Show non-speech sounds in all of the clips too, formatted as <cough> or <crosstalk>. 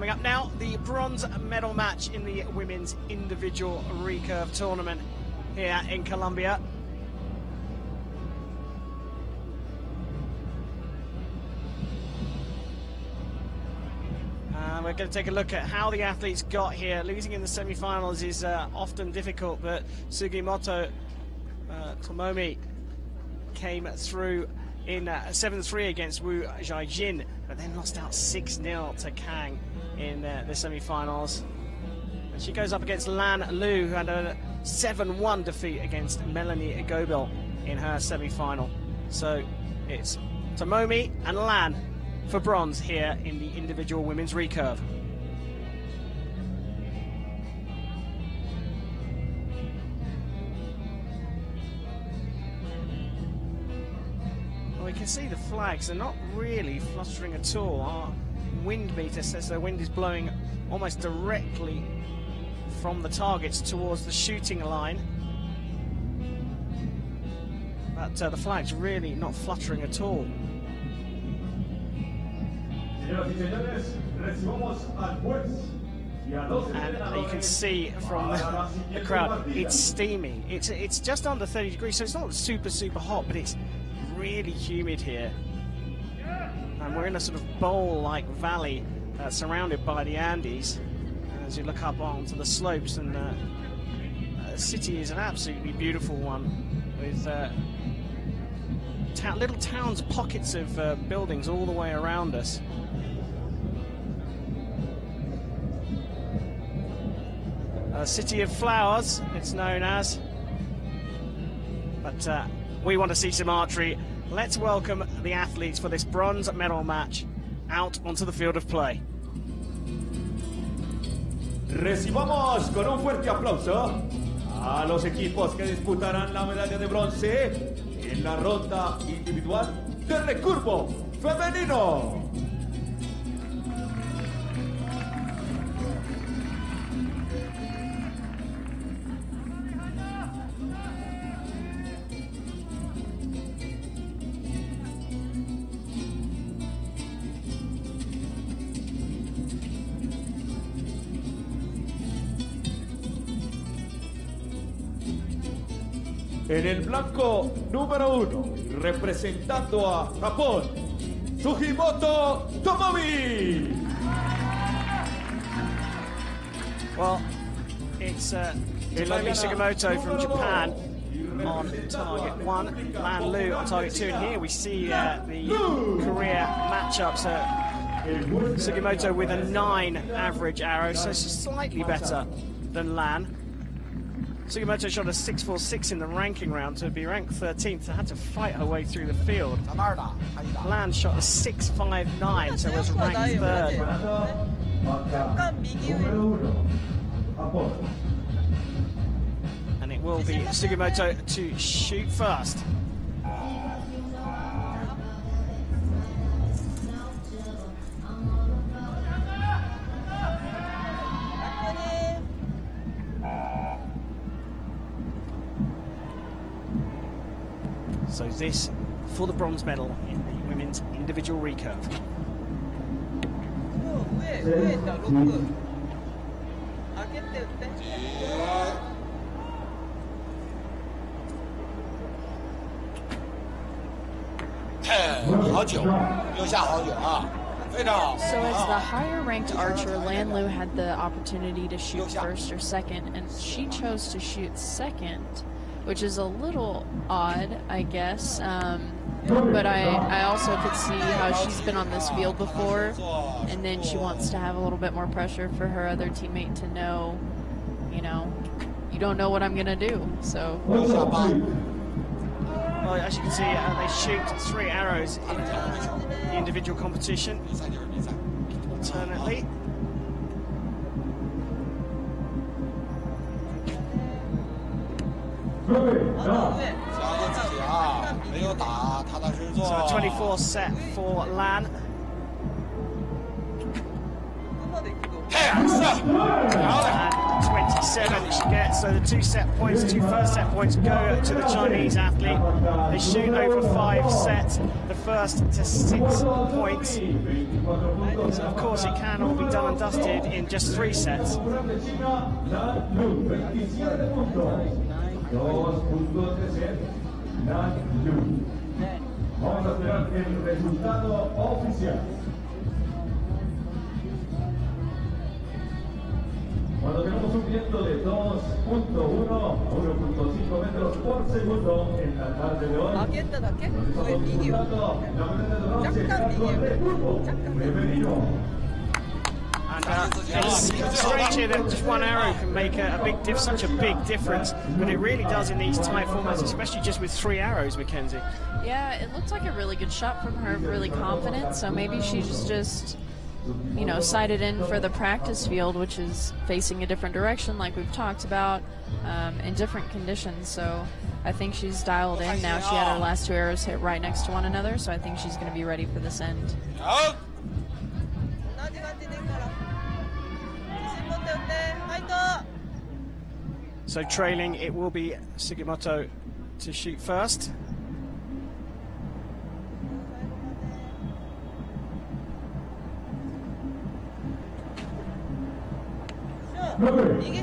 Coming up now, the bronze medal match in the women's individual recurve tournament here in Colombia. Uh, we're going to take a look at how the athletes got here. Losing in the semi-finals is uh, often difficult, but Sugimoto uh, Tomomi came through in 7-3 against Wu Jiaxin, but then lost out 6-0 to Kang in uh, the semi-finals. And she goes up against Lan Lu, who had a 7-1 defeat against Melanie Gaubil in her semi-final. So it's Tomomi and Lan for bronze here in the individual women's recurve. We can see the flags. They're not really fluttering at all. Our wind meter says the wind is blowing almost directly from the targets towards the shooting line. But uh, the flag's really not fluttering at all. And you can see from the, the crowd, it's steamy. It's it's just under 30 degrees, so it's not super super hot, but it's really humid here. And we're in a sort of bowl-like valley uh, surrounded by the Andes. As you look up onto the slopes, and uh, the city is an absolutely beautiful one with uh, little towns, pockets of uh, buildings all the way around us. A city of flowers, it's known as. But uh, we want to see some archery. Let's welcome the athletes for this bronze medal match out onto the field of play. Recibamos con un fuerte aplauso a los equipos que disputarán la medalla de bronce en la ronda individual de recurvo femenino. En el blanco número uno, representando a Japón, Sugimoto Tomomi. Well, it's uh, Tomomi Sugimoto from Japan on target one, Lan Lu on target two, and here we see uh, the career matchups. Uh, Sugimoto with a nine average arrow, so slightly better than Lan. Sugimoto shot a 6.46 in the ranking round to be ranked 13th, so had to fight her way through the field. Lan shot a 6.59, so was ranked third. And it will be Sugimoto to shoot first. So this for the bronze medal in the women's individual recurve. So as the higher ranked archer, Lan Lu had the opportunity to shoot first or second, and she chose to shoot second, which is a little odd, I guess. Um, but I, I also could see how she's been on this field before, and then she wants to have a little bit more pressure for her other teammate to know, you know, you don't know what I'm gonna do. So. Well, as you can see, uh, they shoot three arrows in uh, the individual competition alternately. So 24 set for Lan. And 27 she gets. So the two set points, two first set points go to the Chinese athlete. They shoot over five sets, the first to six points. So of course it can all be done and dusted in just three sets. dos puntos de ser Dan Yu. Vamos a esperar el resultado oficial. Cuando tenemos un viento de 2.1 a 1.5 metros por segundo en la tarde de hoy, la de de And uh, it's, it's strange here that just one arrow can make a, a big diff, such a big difference, but it really does in these tight formats, especially just with three arrows, Mackenzie. Yeah, it looked like a really good shot from her, really confident. So maybe she's just, you know, sighted in for the practice field, which is facing a different direction, like we've talked about, um, in different conditions. So I think she's dialed in now. She had her last two arrows hit right next to one another, so I think she's going to be ready for this end. 나 So trailing, it will be Sugimoto to shoot first. 이게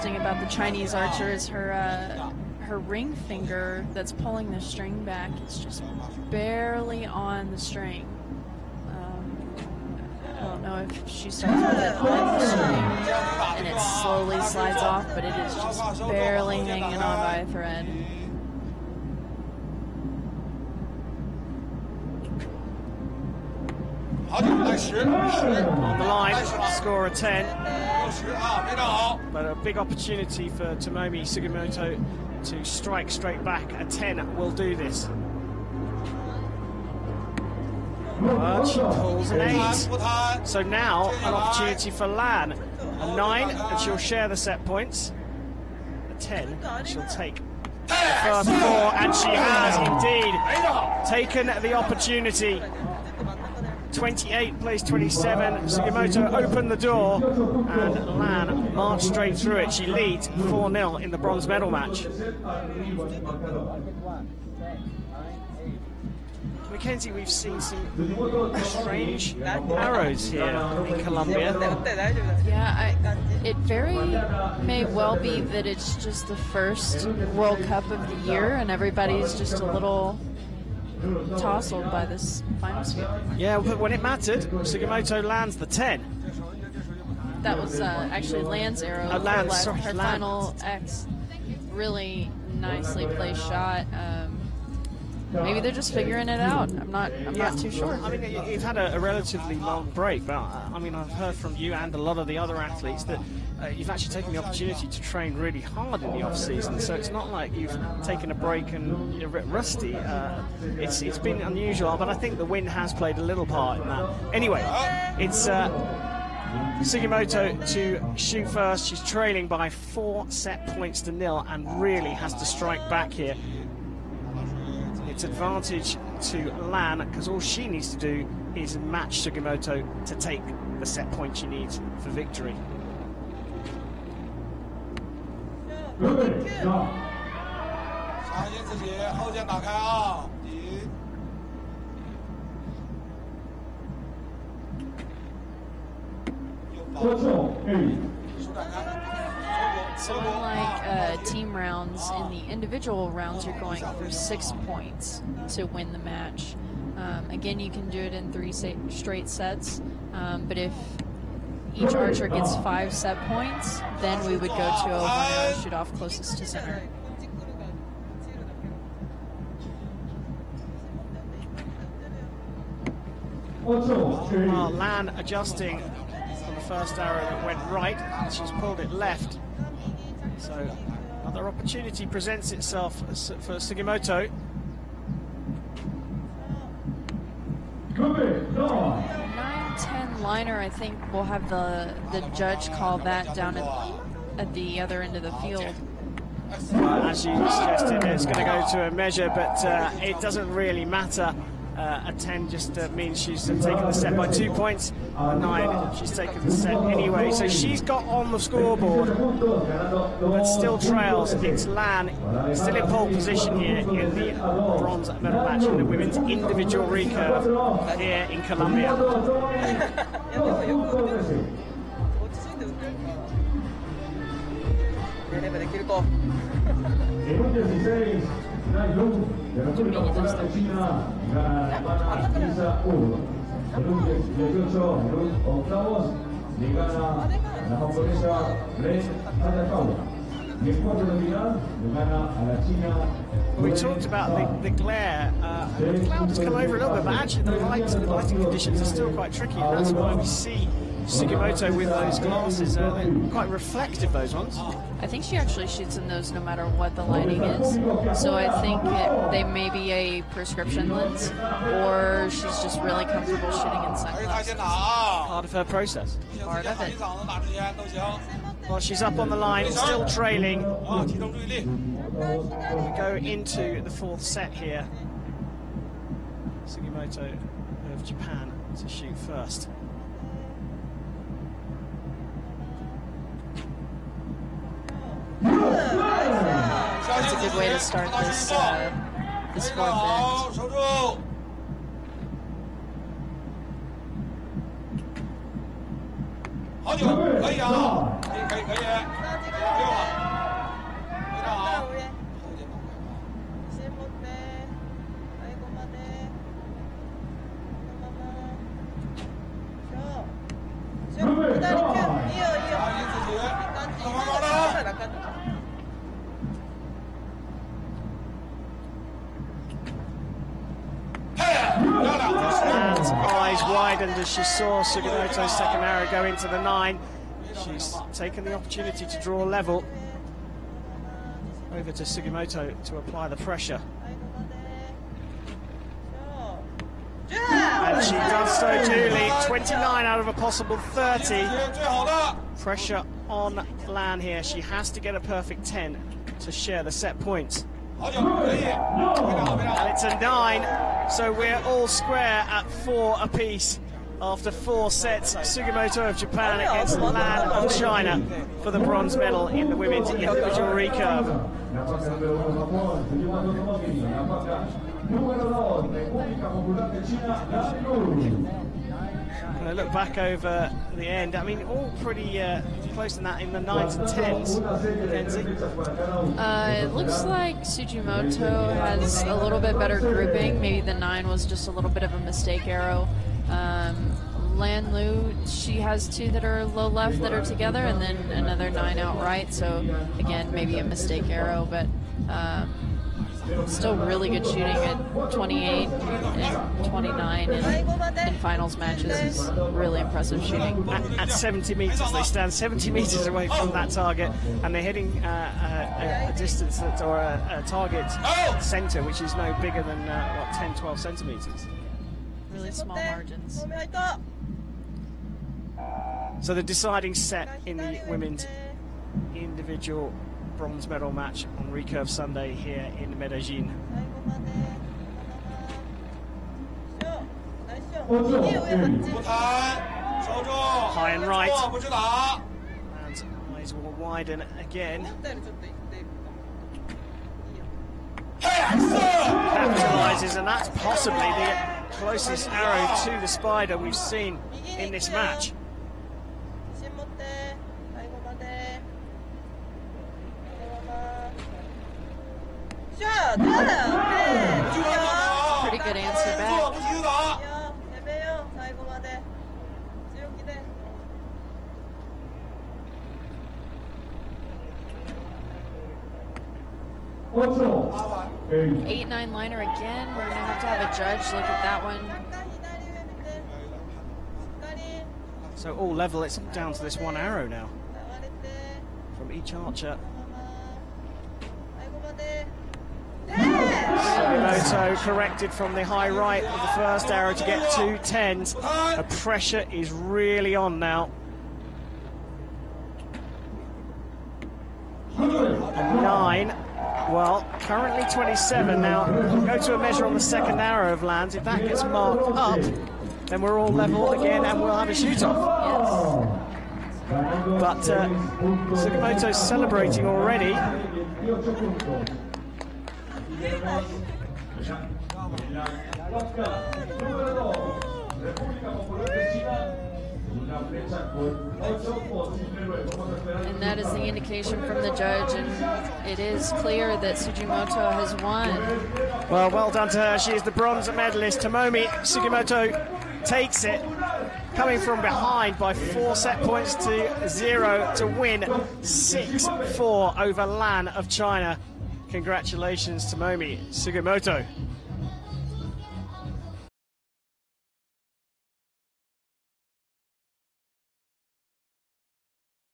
interesting about the Chinese archer is her uh, her ring finger that's pulling the string back. It's just barely on the string. Um, I don't know if she starts with it on the string and it slowly slides off, but it is just barely hanging on by a thread. On the line, score of 10. But a big opportunity for Tomomi Sugimoto to strike straight back. A 10 will do this. She pulls an 8. So now an opportunity for Lan. A 9, and she'll share the set points. A 10, she'll take For four, and she has indeed taken the opportunity 28, place 27. Sugimoto opened the door and Lan marched straight through it. She leads 4 0 in the bronze medal match. Mackenzie, we've seen some strange arrows here in Colombia. Yeah, I, it very may well be that it's just the first World Cup of the year and everybody's just a little tousled by this final field. Yeah, but when it mattered, Sugimoto lands the 10. That was uh, actually Lan's arrow. Uh, Lance, her, sorry, her Lance. final X. Really nicely placed shot. Um, maybe they're just figuring it out. I'm not. I'm not too sure. I mean, you- you've had a, a relatively long break, but uh, I mean, I've heard from you and a lot of the other athletes that uh, you've actually taken the opportunity to train really hard in the off season. So it's not like you've taken a break and you're a bit rusty. Uh, it's it's been unusual, but I think the wind has played a little part in that. Anyway, it's. Uh, Sugimoto to shoot first. She's trailing by four set points to nil and really has to strike back here It's advantage to Lan because all she needs to do is match Sugimoto to take the set point she needs for victory. Nueve, no. 小心自己，后肩打开啊，底。右保 Ocho, eight. 手展开， So unlike uh, team rounds, in the individual rounds, you're going for six points to win the match. Um, again, you can do it in three straight sets, um, but if each archer gets five set points, then we would go to a one arrow shoot off closest to center. Well. Lan adjusting from the first arrow that went right, she's pulled it left. So another opportunity presents itself for Sugimoto. Nueve, no. 9-10 liner, I think we'll have the the judge call that down at, at the other end of the field. Well, as you suggested, it's going to go to a measure, but uh, it doesn't really matter uh, a 10 just uh, means she's uh, taken the set by two points. A 9, she's taken the set anyway. So she's got on the scoreboard, but still trails. It's Lan still in pole position here in the bronze medal match in the women's individual recurve here in Colombia. <laughs> We talked about the, the glare, uh, the has come over a little bit, but actually the lights and the lighting conditions are still quite tricky, and that's why we see Sugimoto with those glasses, uh, are quite reflective, those ones. I think she actually shoots in those no matter what the lighting is. So I think it, they may be a prescription lens, or she's just really comfortable shooting in sunglasses. Part of her process. Part of it. Well, she's up on the line, still trailing. We go into the fourth set here. Sugimoto of Japan to shoot first. that's a good way to start this uh, this fourth end. Number. second as she saw Sugimoto's second arrow go into the nine. She's taken the opportunity to draw level over to Sugimoto to apply the pressure. And she does so duly, 29 out of a possible 30. Pressure on Lan here. She has to get a perfect 10 to share the set point. And it's a nine, so we're all square at four apiece after four sets. Sugimoto of Japan against Lan of China for the bronze medal in the women's individual recurve. La faca número uno Japón, Fujimoto Tomoki. La faca número dos, República Popular de China, Lan Lu. And I look back over the end. I mean, all pretty uh, close in that in the nines and tens. Una serie de Kenzie. flechas para cada uno. Uh, it looks like Sugimoto has a little bit better grouping. Maybe the nine was just a little bit of a mistake arrow. Um, Lan Lu, she has two that are low left that are together, and then another nine outright. So again, maybe a mistake arrow, but um, still really good shooting at 28 and 29 in, in finals matches is really impressive shooting. At, at 70 metres, they stand 70 metres away from that target, and they're hitting uh, a, a, a distance that, or a, a target centre, which is no bigger than uh, what 10, 12 centimetres really small margins. So the deciding set in the women's individual bronze medal match on Recurve Sunday here in Medellin. High and right. And eyes will widen again. Capitalises, and that's possibly the closest arrow to the spider we've seen in this match. Eight nine liner again. We're gonna have to have a judge look at that one. So all level. It's down to this one arrow now from each archer. Sonoto corrected from the high right of the first arrow to get two tens. The pressure is really on now. Nine. Well, currently 27. Now, go to a measure on the second arrow of Lan's. If that gets marked up, then we're all level again and we'll have a shoot off. But uh, Sugimoto's celebrating already. Número 2, República Popular de China. Una flecha con 8 posible luego. Vamos a esperar. And that is the indication from the judge, and it is clear that Sugimoto has won. Well, well done to her. She is the bronze medalist. Tomomi Sugimoto takes it, coming from behind by four set points to zero to win 6 4 over Lan of China. Congratulations, Tomomi Sugimoto.